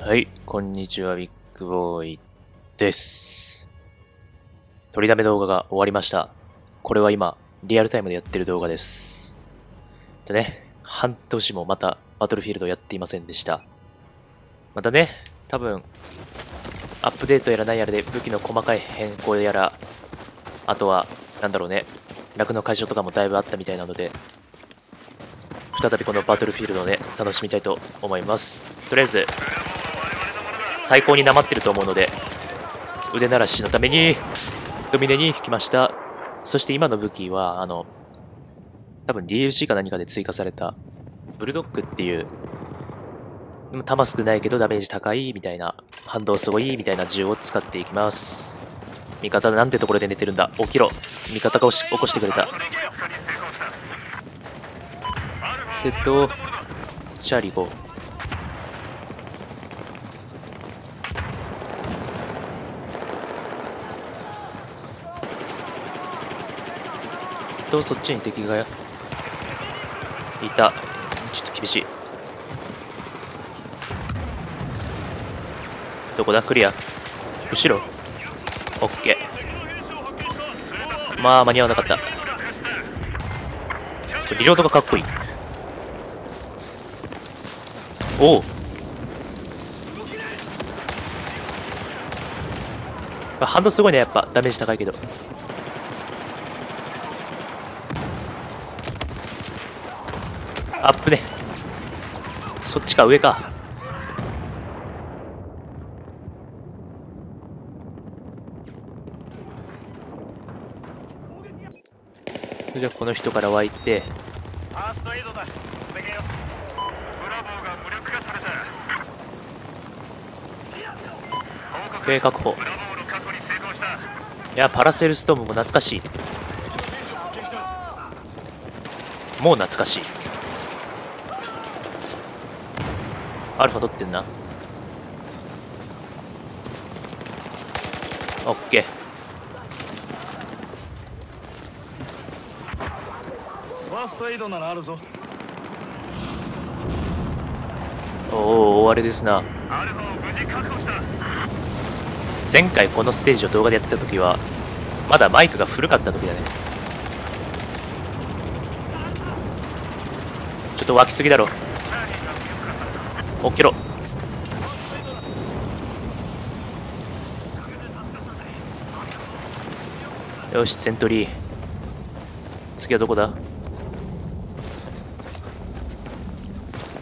はい、こんにちは、ビッグボーイです。取りだめ動画が終わりました。これは今、リアルタイムでやってる動画です。でね、半年もまたバトルフィールドやっていませんでした。またね、多分、アップデートやらないやらで武器の細かい変更やら、あとは、なんだろうね、楽の解消とかもだいぶあったみたいなので、再びこのバトルフィールドをね、楽しみたいと思います。とりあえず、最高になまってると思うので、腕鳴らしのために、ドミネに来ました。そして今の武器は、あの、多分 DLC か何かで追加された、ブルドッグっていう、弾少ないけどダメージ高いみたいな、反動すごいみたいな銃を使っていきます。味方なんてところで寝てるんだ。起きろ。味方が起こしてくれた。えっと、チャーリー5。と、そっちに敵がいた。ちょっと厳しい。どこだ？クリア。後ろ？オッケー。まあ、間に合わなかった。リロードがかっこいい。おおあ反動すごいねやっぱダメージ高いけどアップねそっちか上か。じゃあこの人から湧いて。ファーストエイドだ。ーが無力化された。報告経営確保いやパラセルストームも懐かしい。もう懐かしいアルファ取ってんな。オッケー。ファーストエイドならあるぞ。おお大荒れですな。前回このステージを動画でやってた時はまだマイクが古かった時だね。ちょっと湧きすぎだろ起きろ。よしセントリー。次はどこだ？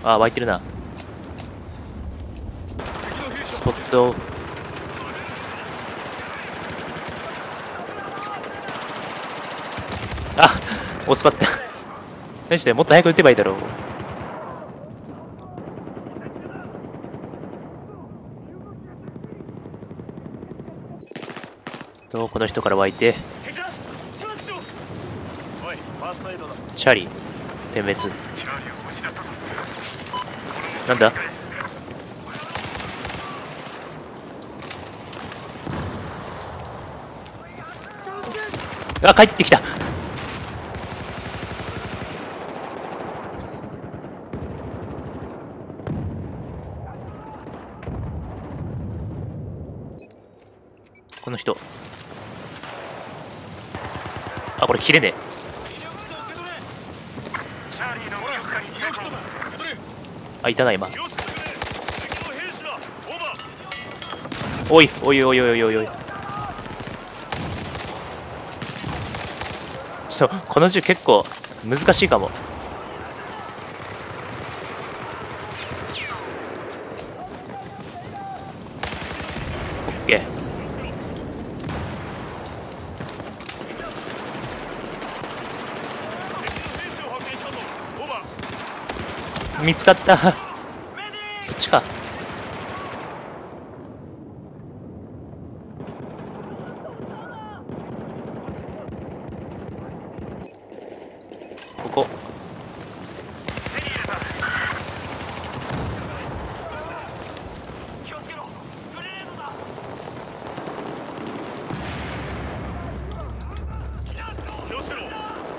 あ湧いてるな。スポット。あ 遅かった。何してもっと早く撃てばいいだろう。とこの人から湧いてチャリ点滅。なんだ？あ帰ってきた。この人。これ切れねえ。あいたな今。気をつけてくれ敵の兵士だオーバーおいおいおいおいおいおいおい。ちょっとこの銃結構難しいかもオッケー兵士を発見したぞオーバー見つかった。そっちか。ここ。手に入れた気をつけろグレネードだ気をつけろ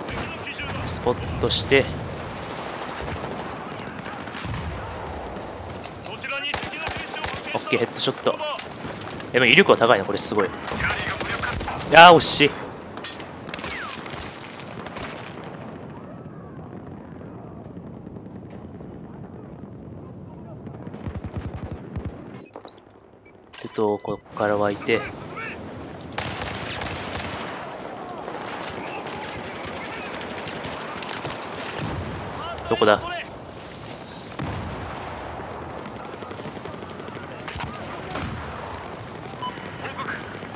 敵の奇襲だスポットしてそちらに敵の兵士をオッケーヘッドショット。でも威力は高いなこれすごい。チャーリーが無力化いやー惜しい。でとこっから湧いて。どこだブ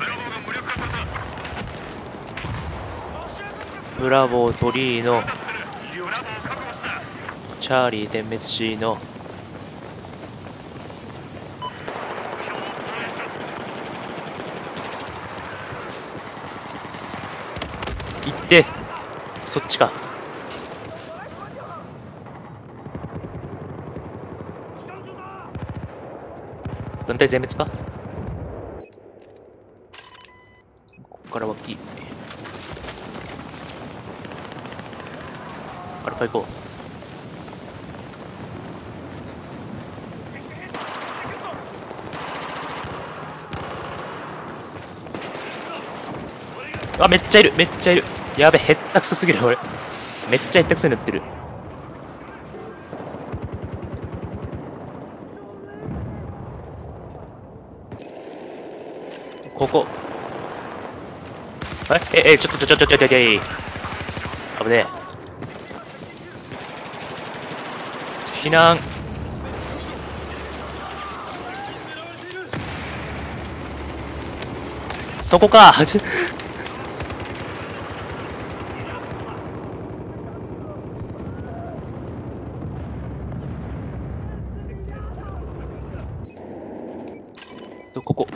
ラボーが無力化されたブラボートリーノチャーリー点滅シーノ行ってそっちか。軍隊全滅か？ここから脇アルファ行こうあ、めっちゃいる、めっちゃいる。やべ、へったくそすぎる、俺。めっちゃへったくそになってる。ここ。え、え、え、ちょっと、ちょ、ちょ、ちょ、ちょ、ちょ、危ねえ。避難。そこか。ここ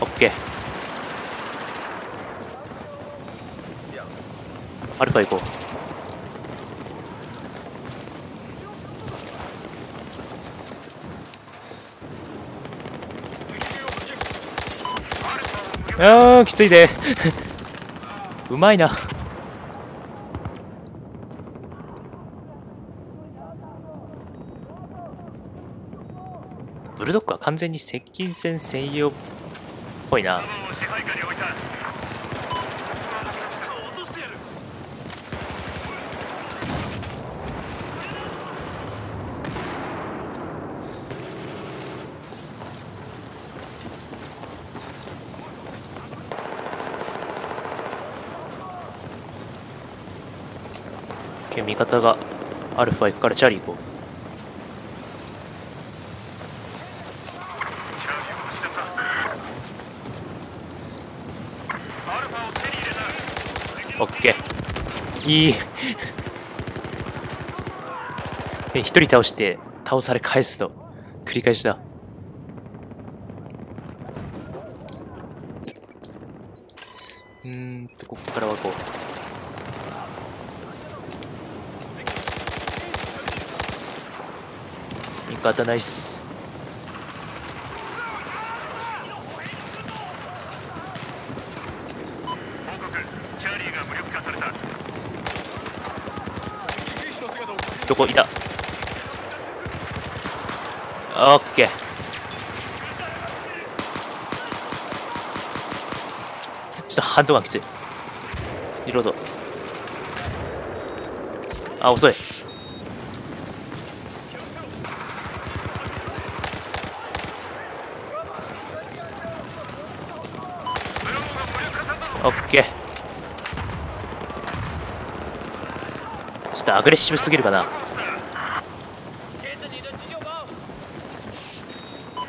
オッケーアルファ行こう。あーきついで。うまいな。ブルドッグは完全に接近戦専用っぽいなブラボーを支配下に置いた落としてやるけ味方がアルファ行くからチャーリー行こう。オッケー。いい。え 一人倒して倒され返すと繰り返しだ。うんとここからはこう。味方ナイス報告チャーリーが無力化されたどこ？いた。オッケー。ちょっとハンドガンきつい。リロード。あ遅い。オッケー。ちょっとアグレッシブすぎるかな。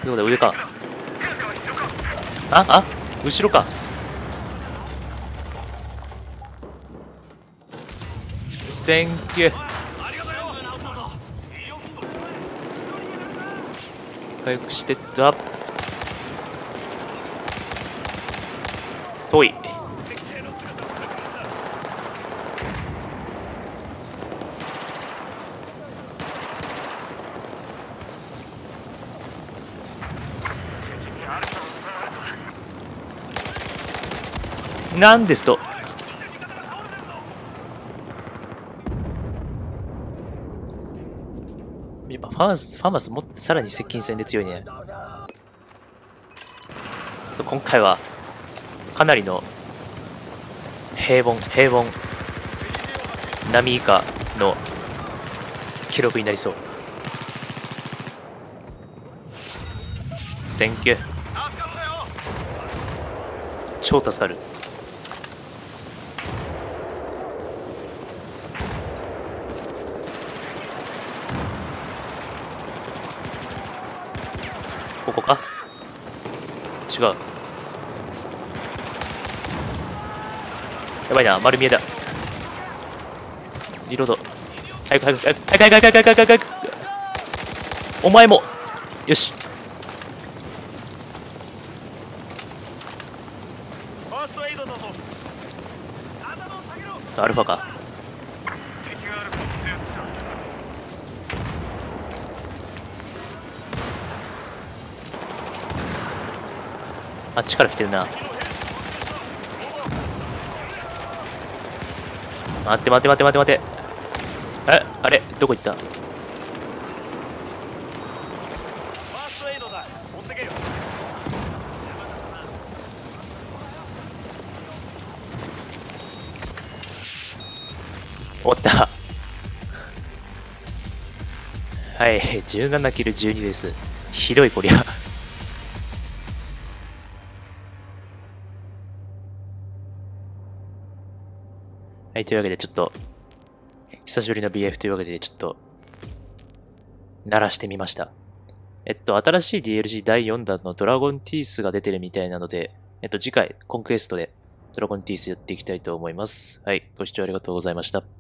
どこだ上か。ああ後ろか。センキュー。回復してったなんですとやっぱファーマス、ファマスもさらに接近戦で強いね。ちょっと今回は、かなりの平凡、平凡、波以下の記録になりそう。Thank you。超助かる。ここか？違う。やばいな、丸見えだ。リロード。早く早く早く早く早く早く早く早く早くお前もよし。アルファか。あっちから来てるな。待って待って待って待って待って。え、あれどこ行った？おった。はい、17キル12です。ひどいこりゃ。はい、というわけでちょっと、久しぶりの BF というわけでちょっと、鳴らしてみました。えっと、新しい DLC 第4弾のドラゴンティースが出てるみたいなので、えっと、次回、コンクエストでドラゴンティースやっていきたいと思います。はい、ご視聴ありがとうございました。